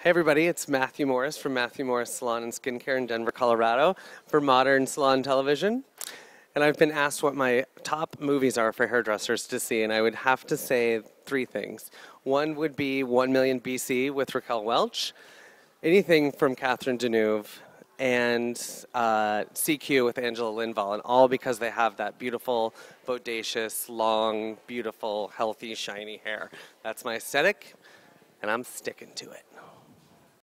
Hey everybody, it's Matthew Morris from Matthew Morris Salon and Skincare in Denver, Colorado for Modern Salon Television. And I've been asked what my top movies are for hairdressers to see, and I would have to say three things. One would be 1 Million BC with Raquel Welch, anything from Catherine Deneuve, and uh, CQ with Angela Lindvall, and all because they have that beautiful, bodacious, long, beautiful, healthy, shiny hair. That's my aesthetic, and I'm sticking to it.